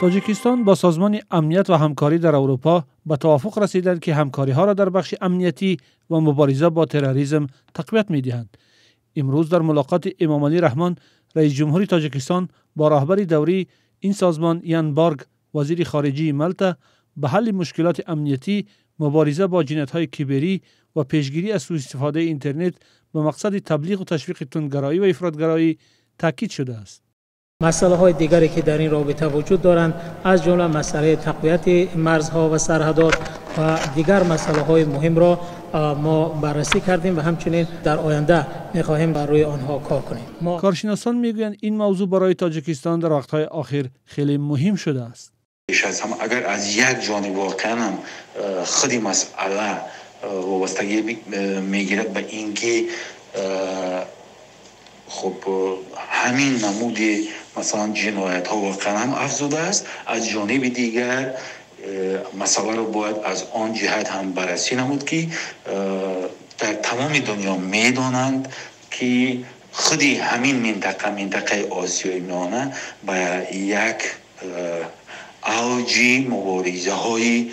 تاجیکستان با سازمان امنیت و همکاری در اروپا به توافق رسیدند که همکاری ها را در بخش امنیتی و مبارزه با تروریسم تقویت می دهند. امروز در ملاقات امام علی رحمان رئیس جمهوری تاجیکستان با رهبر دوری این سازمان یان بارگ وزیر خارجی ملتا به حل مشکلات امنیتی مبارزه با جنایت های کیبری و پیشگیری از سوء استفاده اینترنت به مقصد تبلیغ و تشویق تندگرایی و افراطگرایی تاکید شده است. مسئله های دیگری که در این رابطه وجود دارند از جمله مسئله تقویت مرزها و سرحدات و دیگر مسئله های مهم را ما بررسی کردیم و همچنین در آینده می‌خواهیم بر روی آنها کار کنیم. ما کارشناسان می‌گویند این موضوع برای تاجیکستان در وقتهای آخر خیلی مهم شده است. از هم اگر از یک جانب واقعا هم خودی مسئله وابستگی می‌گیرد به اینکه خب همین نمود مثلا جنایت ها واقعا هم افزوده است. از جانب دیگر مسئله رو باید از آن جهت هم بررسی نمود که در تمام دنیا می‌دانند که خودی همین منطقه منطقه آسیای میانه به یک اوجی مبارزه های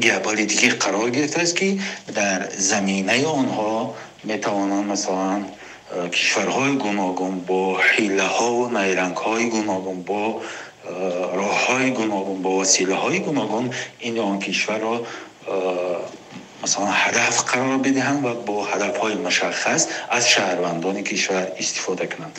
گیوپولیتیکی قرار گرفته است که در زمینه آنها می‌توانند مثلا کشورهای گوناگون با حیله ها و نیرنگ های گوناگون با راه های گوناگون با وسیله های گوناگون این آن کشور را مثلا هدف قرار بدهند و با هدف های مشخص از شهروندان کشور استفاده کنند.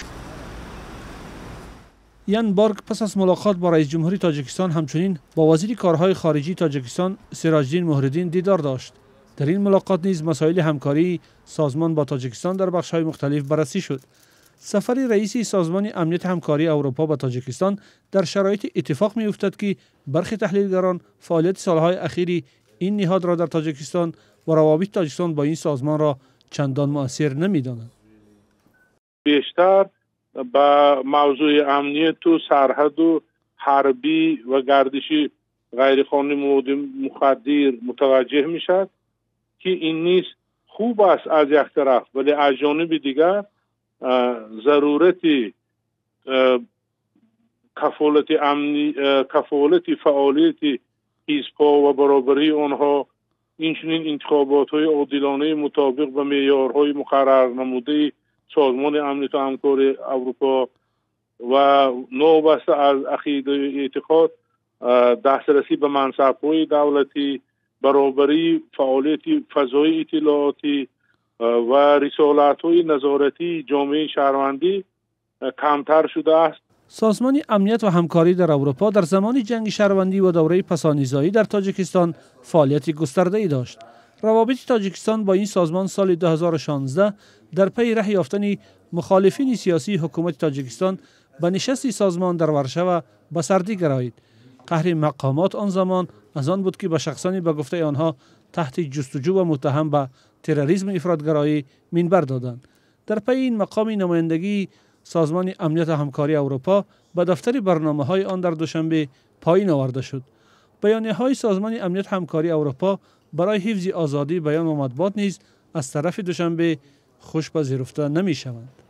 یان بارگ پس از ملاقات با رئیس جمهوری تاجیکستان همچنین با وزیر کارهای خارجی تاجیکستان سراجدین مهردین دیدار داشت. در این ملاقات نیز مسائل همکاری سازمان با تاجیکستان در های مختلف بررسی شد. سفر رئیس سازمان امنیت همکاری اروپا به تاجیکستان در شرایط اتفاق می افتد که برخی تحلیلگران فعالیت سالهای اخیری این نهاد را در تاجیکستان و روابط تاجیکستان با این سازمان را چندان مؤثر نمی‌دانند. بیشتر با موضوع امنیت و سرحد و حربی و گردشی غیرقانونی مواد مخدر متوجه می شد که این نیست خوب است از یک طرف ولی از جانب دیگر ضرورت کفالت امنی کفالت فعالیت حزبها و برابری آنها اینچنین انتخابات های عادلانه مطابق به معیارهای مقرر نموده سازمان امنیت و همکاری اروپا و نوبسته از عقیده اعتقاد دسترسی به منصب های دولتی برابری فعالیت فضای اطلاعاتی و رسالت های نظارتی جامعه شهروندی کمتر شده است. سازمان امنیت و همکاری در اروپا در زمان جنگ شهروندی و دوره پسانیزایی در تاجیکستان فعالیت گسترده ای داشت. روابط تاجیکستان با این سازمان سال 2016 در پی ره یافتن مخالفین سیاسی حکومت تاجیکستان به نشستی سازمان در ورشو به سردی گرایید. قهر مقامات آن زمان از آن بود که به شخصانی به گفته آنها تحت جستجو و متهم به تروریسم افرادگرایی منبر دادند. در پی این مقام نمایندگی سازمان امنیت همکاری اروپا به دفتر برنامه های آن در دوشنبه پایین آورده شد. بیانیه های سازمان امنیت همکاری اروپا برای حفظ آزادی بیان و مطبوعات نیز از طرف دوشنبه خوش پذیرفته نمی شوند